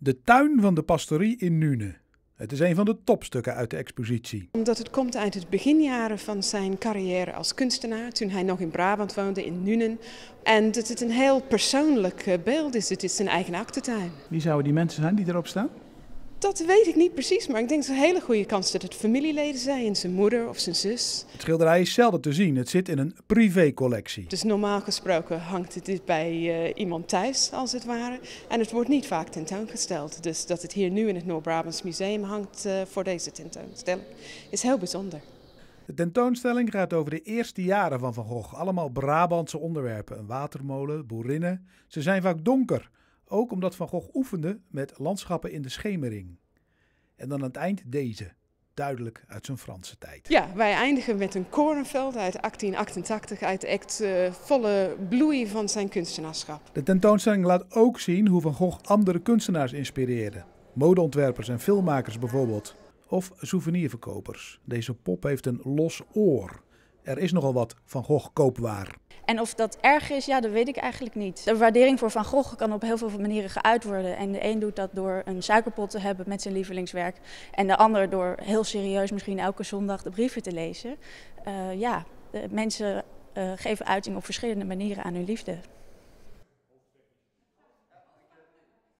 De tuin van de pastorie in Nune. Het is een van de topstukken uit de expositie. Omdat het komt uit het beginjaren van zijn carrière als kunstenaar, toen hij nog in Brabant woonde, in Nuenen. En dat het een heel persoonlijk eh, beeld is. Het is zijn eigen achtertuin. Wie zouden die mensen zijn die erop staan? Dat weet ik niet precies, maar ik denk dat er een hele goede kans dat het familieleden zijn. Zijn moeder of zijn zus. Het schilderij is zelden te zien. Het zit in een privécollectie. Dus normaal gesproken hangt het dit bij uh, iemand thuis, als het ware. En het wordt niet vaak tentoongesteld. Dus dat het hier nu in het Noord-Brabants Museum hangt uh, voor deze tentoonstelling is heel bijzonder. De tentoonstelling gaat over de eerste jaren van Van Gogh. Allemaal Brabantse onderwerpen. Een watermolen, boerinnen. Ze zijn vaak donker. Ook omdat Van Gogh oefende met landschappen in de schemering. En dan aan het eind deze, duidelijk uit zijn Franse tijd. Ja, wij eindigen met een korenveld uit 1888, uit de echt uh, volle bloei van zijn kunstenaarschap. De tentoonstelling laat ook zien hoe Van Gogh andere kunstenaars inspireerde. Modeontwerpers en filmmakers bijvoorbeeld. Of souvenirverkopers. Deze pop heeft een los oor. Er is nogal wat Van Gogh koopwaar. En of dat erg is, ja, dat weet ik eigenlijk niet. De waardering voor Van Gogh kan op heel veel manieren geuit worden. En de een doet dat door een suikerpot te hebben met zijn lievelingswerk. En de ander door heel serieus misschien elke zondag de brieven te lezen. Uh, ja, mensen uh, geven uiting op verschillende manieren aan hun liefde.